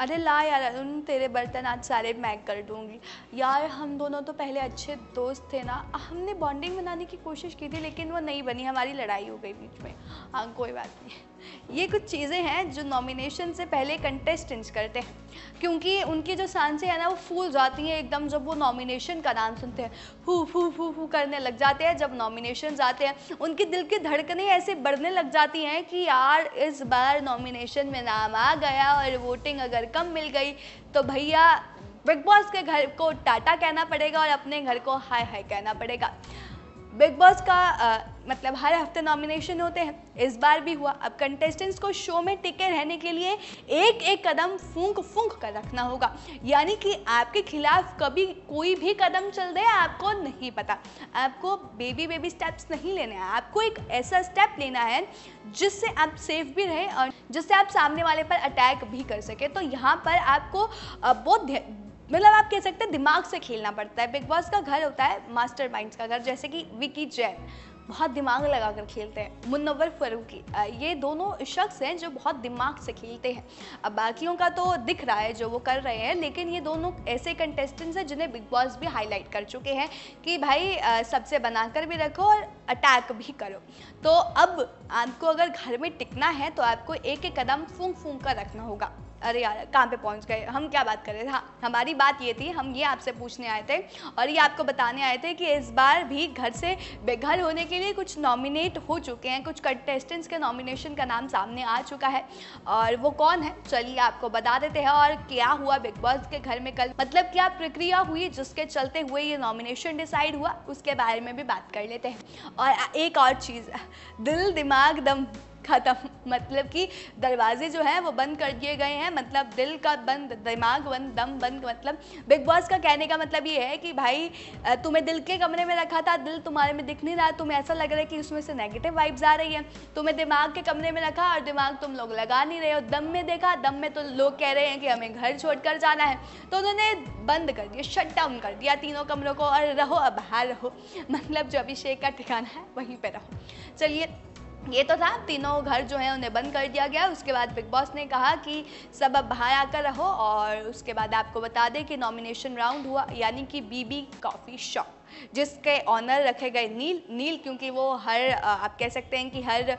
अरे ला यार अरुण तेरे बर्तन आज सारे मैं कर दूँगी। यार, हम दोनों तो पहले अच्छे दोस्त थे ना। हमने बॉन्डिंग बनाने की कोशिश की थी, लेकिन वो नहीं बनी। हमारी लड़ाई हो गई बीच में। हाँ कोई बात नहीं। ये कुछ चीज़ें हैं जो नॉमिनेशन से पहले कंटेस्टेंट्स करते हैं। क्योंकि उनकी जो साँसें हैं ना, वो फूल जाती हैं एकदम जब वो नॉमिनेशन का नाम सुनते हैं। फू फू फू फू करने लग जाते हैं। जब नॉमिनेशन आते हैं, उनकी दिल की धड़कनें ऐसे बढ़ने लग जाती हैं कि यार, इस बार नॉमिनेशन में नाम आ गया और वोटिंग अगर कम मिल गई तो भैया बिग बॉस के घर को टाटा कहना पड़ेगा और अपने घर को हाय हाय कहना पड़ेगा। बिग बॉस का आ, मतलब हर हफ़्ते नॉमिनेशन होते हैं। इस बार भी हुआ। अब कंटेस्टेंट्स को शो में टिके रहने के लिए एक एक कदम फूंक फूंक कर रखना होगा। यानी कि आपके खिलाफ कभी कोई भी कदम चल दे आपको नहीं पता। आपको बेबी बेबी स्टेप्स नहीं लेने हैं। आपको एक ऐसा स्टेप लेना है जिससे आप सेफ़ भी रहें और जिससे आप सामने वाले पर अटैक भी कर सके। तो यहाँ पर आपको बहुत मतलब आप कह सकते हैं दिमाग से खेलना पड़ता है। बिग बॉस का घर होता है मास्टर माइंड्स का घर, जैसे कि विकी जैन बहुत दिमाग लगा कर खेलते हैं मुन्नवर फरूकी ये दोनों शख्स हैं जो बहुत दिमाग से खेलते हैं। अब बाकियों का तो दिख रहा है जो वो कर रहे हैं, लेकिन ये दोनों ऐसे कंटेस्टेंट्स हैं जिन्हें बिग बॉस भी हाईलाइट कर चुके हैं कि भाई सबसे बनाकर भी रखो और अटैक भी करो। तो अब आपको अगर घर में टिकना है तो आपको एक एक कदम फूंक फूंक कर रखना होगा। अरे यार, कहाँ पे पहुँच गए? हम क्या बात कर रहे थे? हाँ हमारी बात ये थी, हम ये आपसे पूछने आए थे और ये आपको बताने आए थे कि इस बार भी घर से बेघर होने के लिए कुछ नॉमिनेट हो चुके हैं, कुछ कंटेस्टेंट्स के नॉमिनेशन का नाम सामने आ चुका है। और वो कौन है? चलिए आपको बता देते हैं और क्या हुआ बिग बॉस के घर में कल? मतलब क्या प्रक्रिया हुई जिसके चलते हुए ये नॉमिनेशन डिसाइड हुआ? उसके बारे में भी बात कर लेते हैं। और एक और चीज़, दिल दिमाग दम। ख़त्म। मतलब कि दरवाजे जो हैं, वो बंद कर दिए गए हैं। मतलब दिल का बंद, दिमाग बंद, दम बंद मतलब बिग बॉस का कहने का मतलब ये है कि भाई तुम्हें दिल के कमरे में रखा था, दिल तुम्हारे में दिख नहीं रहा, तुम्हें ऐसा लग रहा है कि उसमें से नेगेटिव वाइब्स आ रही है। तुम्हें दिमाग के कमरे में रखा और दिमाग तुम लोग लगा नहीं रहे हो। दम में देखा, दम में तो लोग कह रहे हैं कि हमें घर छोड़कर जाना है। तो उन्होंने बंद कर दिया शट डाउन कर दिया तीनों कमरों को और रहो, अब बाहर रहो। मतलब जो अभिषेक का ठिकाना है, वहीं पर रहो। चलिए ये तो था, तीनों घर जो है उन्हें बंद कर दिया गया। उसके बाद बिग बॉस ने कहा कि सब अब बाहर आकर रहो और उसके बाद आपको बता दें कि नॉमिनेशन राउंड हुआ, यानी कि बीबी कॉफ़ी शॉप जिसके ऑनर रखे गए नील नील क्योंकि वो हर आप कह सकते हैं कि हर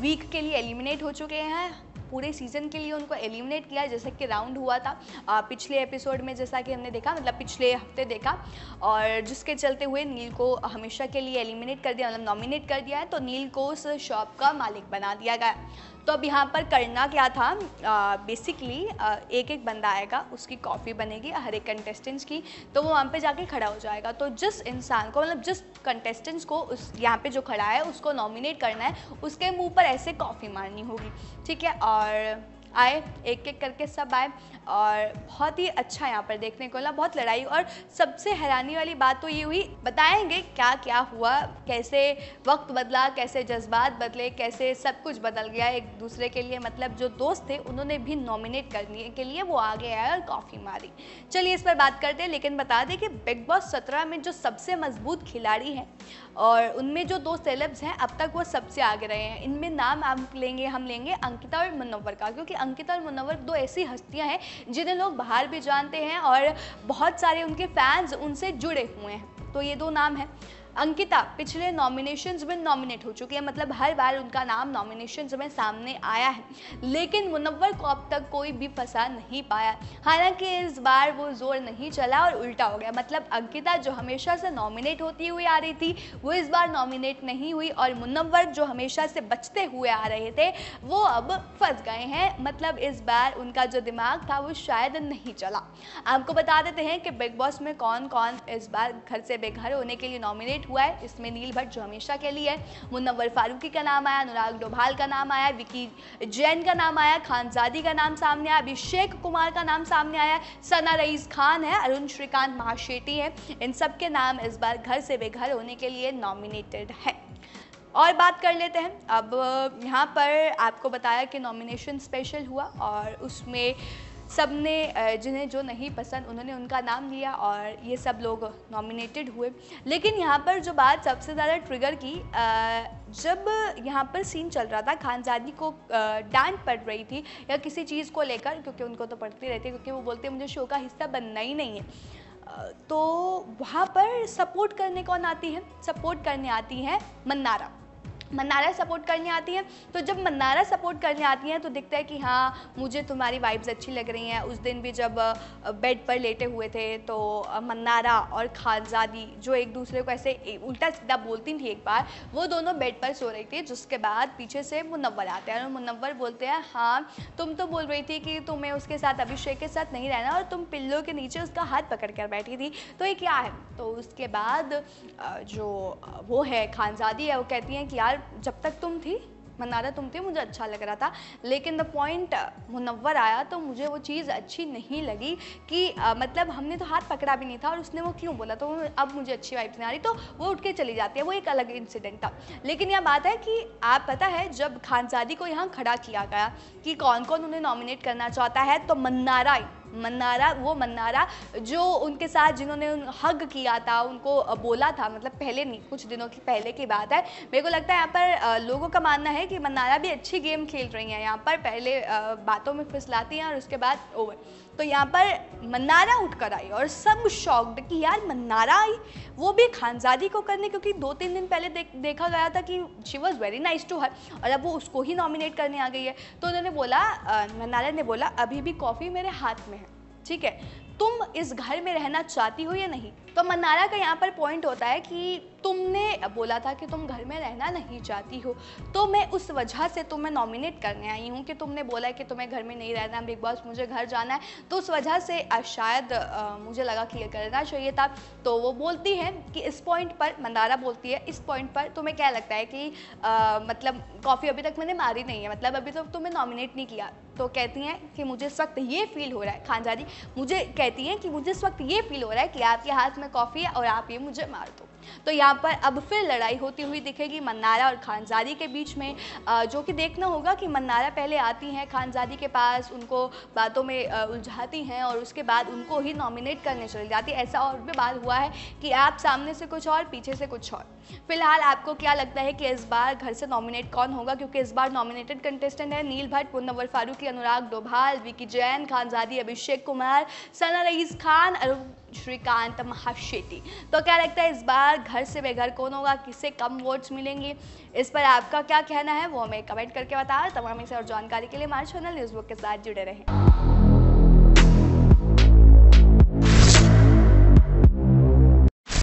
वीक के लिए एलिमिनेट हो चुके हैं। पूरे सीज़न के लिए उनको एलिमिनेट किया जैसे कि राउंड हुआ था आ, पिछले एपिसोड में जैसा कि हमने देखा मतलब पिछले हफ़्ते देखा और जिसके चलते हुए नील को हमेशा के लिए एलिमिनेट कर दिया मतलब नॉमिनेट कर दिया है तो नील को उस शॉप का मालिक बना दिया गया। तो अब यहाँ पर करना क्या था? बेसिकली एक एक बंदा आएगा, उसकी कॉफ़ी बनेगी, हर एक कंटेस्टेंट्स की तो वो वहाँ पे जाके खड़ा हो जाएगा। तो जिस इंसान को मतलब जिस कंटेस्टेंट्स को उस, यहाँ पे जो खड़ा है, उसको नॉमिनेट करना है, उसके मुँह पर ऐसे कॉफ़ी मारनी होगी, ठीक है? और आए एक एक करके सब आए और बहुत ही अच्छा यहाँ पर देखने को मिला, बहुत लड़ाई और सबसे हैरानी वाली बात तो ये हुई, बताएँगे क्या क्या हुआ, कैसे वक्त बदला, कैसे जज्बात बदले, कैसे सब कुछ बदल गया एक दूसरे के लिए मतलब जो दोस्त थे उन्होंने भी नॉमिनेट करने के लिए वो आगे आए और कॉफ़ी मारी। चलिए इस पर बात करते हैं, लेकिन बता दें कि बिग बॉस सत्रह में जो सबसे मज़बूत खिलाड़ी हैं और उनमें जो दो सेलेब्स हैं, अब तक वो सबसे आगे रहे हैं। इनमें नाम आप लेंगे, हम लेंगे अंकिता और मनोवर का, क्योंकि अंकिता और मुनवर दो ऐसी हस्तियाँ हैं जिन्हें लोग बाहर भी जानते हैं और बहुत सारे उनके फैंस उनसे जुड़े हुए हैं। तो ये दो नाम हैं। अंकिता, पिछले नॉमिनेशंस में नॉमिनेट हो चुकी है। मतलब हर बार उनका नाम नॉमिनेशंस में सामने आया है। लेकिन मुनव्वर को अब तक कोई भी फंसा नहीं पाया। हालाँकि इस बार वो ज़ोर नहीं चला और उल्टा हो गया। मतलब अंकिता जो हमेशा से नॉमिनेट होती हुई आ रही थी, वो इस बार नॉमिनेट नहीं हुई और मुनव्वर जो हमेशा से बचते हुए आ रहे थे, वो अब फंस गए हैं। मतलब इस बार उनका जो दिमाग था, वो शायद नहीं चला। आपको बता देते हैं कि बिग बॉस में कौन कौन इस बार घर से बेघर होने के लिए नॉमिनेट नॉमिनेट हुआ है। इसमें नील भट्ट जो हमेशा के लिए है। मुन्नवर फारूकी का नाम आया, अनुराग डोभाल का नाम आया, विकी जैन का नाम आया, खानजादी का नाम सामने आया, अभिषेक कुमार का नाम सामने आया। सना रईस खान है, अरुण श्रीकांत महाशेटी है। इन सब के नाम इस बार घर से बेघर होने के लिए नॉमिनेटेड है। और बात कर लेते हैं। अब यहाँ पर आपको बताया कि नॉमिनेशन स्पेशल हुआ और उसमें सबने जिन्हें जो नहीं पसंद, उन्होंने उनका नाम लिया और ये सब लोग नॉमिनेटेड हुए। लेकिन यहाँ पर जो बात सबसे ज़्यादा ट्रिगर की जब यहाँ पर सीन चल रहा था खानजादी को डांट पड़ रही थी या किसी चीज़ को लेकर, क्योंकि उनको तो पढ़ती रहती है, क्योंकि वो बोलते हैं, मुझे शो का हिस्सा बनना ही नहीं है। तो वहाँ पर सपोर्ट करने कौन आती है? सपोर्ट करने आती है मन्नारा। मन्नारा सपोर्ट करने आती हैं। तो जब मन्नारा सपोर्ट करने आती हैं तो दिखता है कि हाँ मुझे तुम्हारी वाइब्स अच्छी लग रही हैं। उस दिन भी जब बेड पर लेटे हुए थे तो मन्नारा और खानजादी जो एक दूसरे को ऐसे उल्टा सीधा बोलती थी एक बार, वो दोनों बेड पर सो रही थी, जिसके बाद पीछे से मुनवर आते हैं। और मुनवर बोलते हैं हाँ तुम तो बोल रही थी कि तुम्हें उसके साथ, अभिषेक के साथ नहीं रहना और तुम पिल्लों के नीचे उसका हाथ पकड़ कर बैठी थी। तो ये क्या है? तो उसके बाद जो वो है खानजादी है, वो कहती हैं कि यार जब तक तुम थी मनारा तुम थे मुझे अच्छा लग रहा था। लेकिन द पॉइंट मुनवर आया तो मुझे वो चीज़ अच्छी नहीं लगी कि आ, मतलब हमने तो हाथ पकड़ा भी नहीं था और उसने वो क्यों बोला? तो अब मुझे अच्छी वाइफ नहीं आ रही तो वो उठ के चली जाती है वो एक अलग इंसिडेंट था। लेकिन यह बात है कि आप पता है जब खानजादी को यहाँ खड़ा किया गया कि कौन कौन उन्हें नॉमिनेट करना चाहता है तो मन्नारा मन्नारा, वो मन्नारा, जो उनके साथ जिन्होंने उन हग किया था, उनको बोला था मतलब पहले नहीं, कुछ दिनों की, पहले की बात है। मेरे को लगता है यहाँ पर लोगों का मानना है कि मन्नारा भी अच्छी गेम खेल रही हैं। यहाँ पर पहले बातों में फिसलाती हैं और उसके बाद ओवर तो यहाँ पर मन्नारा उठ कर आई और सब शॉक्ड कि यार मन्नारा आई। वो भी खानजादी को करने क्योंकि दो तीन दिन पहले देख, देखा गया था कि she was very nice to her और अब वो उसको ही नॉमिनेट करने आ गई है। तो उन्होंने बोला मन्नारा ने बोला अभी भी कॉफ़ी मेरे हाथ में है ठीक है? तुम इस घर में रहना चाहती हो या नहीं? तो मन्नारा का यहाँ पर पॉइंट होता है कि तुमने बोला था कि तुम घर में रहना नहीं चाहती हो तो मैं उस वजह से तुम्हें नॉमिनेट करने आई हूँ कि तुमने बोला है कि तुम्हें घर में नहीं रहना बिग बॉस मुझे घर जाना है तो उस वजह से शायद आ, मुझे लगा कि ये करना चाहिए था। तो वो बोलती है कि इस पॉइंट पर मंदारा बोलती है इस पॉइंट पर तुम्हें क्या लगता है कि आ, मतलब कॉफ़ी अभी तक मैंने मारी नहीं है मतलब अभी तो तुम्हें नॉमिनेट नहीं किया। तो कहती हैं कि मुझे इस वक्त ये फील हो रहा है खानजादी मुझे कहती हैं कि मुझे इस वक्त ये फील हो रहा है कि आपके हाथ में कॉफ़ी है और आप ये मुझे मार दो। तो यहाँ पर अब फिर लड़ाई होती हुई दिखेगी। मन्नारा और खानजादी के बीच में जो कि देखना होगा कि मन्नारा पहले आती हैं, खानजादी के पास उनको बातों में उलझाती हैं और उसके बाद उनको ही नॉमिनेट करने चली जाती है। ऐसा और भी बात हुआ है कि आप सामने से कुछ और, पीछे से कुछ और। फ़िलहाल आपको क्या लगता है कि इस बार घर से नॉमिनेट कौन होगा? क्योंकि इस बार नॉमिनेटेड कंटेस्टेंट है नील भट्ट पुनवर फारूकी अनुराग डोभाल विकी जैन, खानजादी अभिषेक कुमार, सना रईस खान श्रीकांत महाशेटी तो क्या लगता है इस बार घर से बेघर कौन होगा? किसे कम वोट्स मिलेंगे? इस पर आपका क्या कहना है? वो हमें कमेंट करके बताएँ। तमाम इसे और जानकारी के लिए हमारे चैनल न्यूज़ बुक के साथ जुड़े रहें।